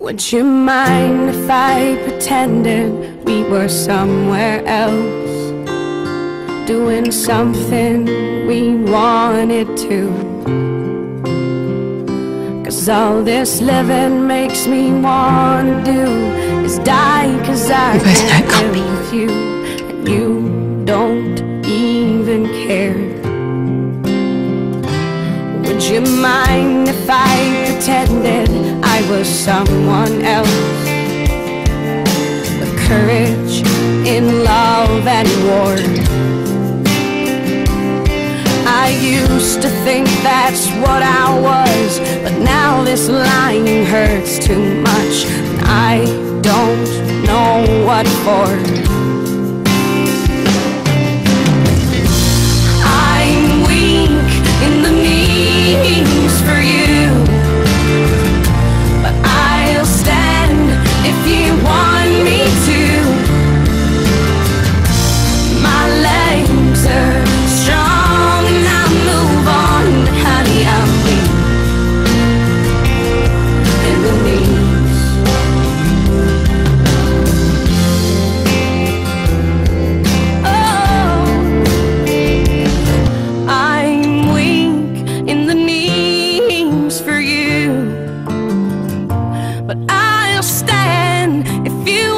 Would you mind if I pretended we were somewhere else? Doing something we wanted to. Cause all this living makes me wanna do is die cause I You both can't can't live with you and you don't even care. Would you mind if I pretended I was someone else? With courage in love and war. I used to think that's what I was, but now this lying hurts too much. And I don't know what for. but I'll stand if you